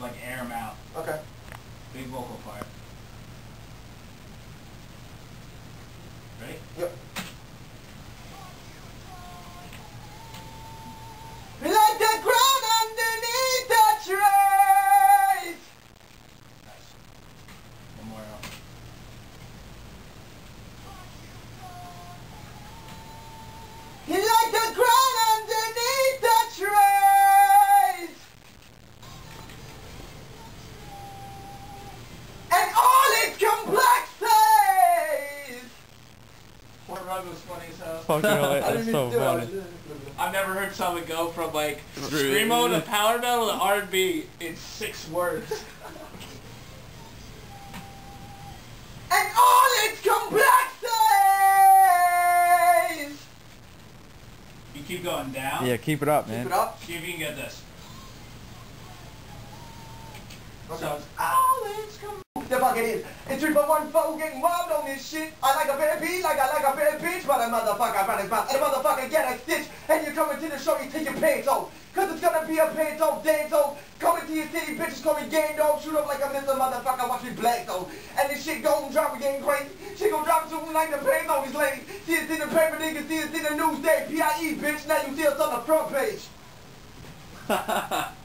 like air them out. Okay. Big vocal part. Poor Rug was funny as hell. Fucking hell, I that's didn't so even do it. I funny. was- I've never heard someone go from like Scream. screamo to power metal to R&B in six words. And all its complexities. You keep going down. Yeah, keep it up, man. Keep it up. See if you can get this. Okay. So it's all it's come. The fuck it is. It's three for one four getting wild on this shit. I like a bad beat like I like a bad bitch, but a motherfucker run his mouth. And a motherfucker get a stitch. And you're coming to the show, you take your pants off. Cause it's gonna be a pants off dance off. Coming to your city, bitches call me gang dog. Shoot up like a missile motherfucker, watch me black though. And this shit gon' drop again crazy. Shit gon' drop soon like the pants on his legs. See it in the paper, niggas, see it in the newsday. P.I.E. bitch, now you see us on the front page.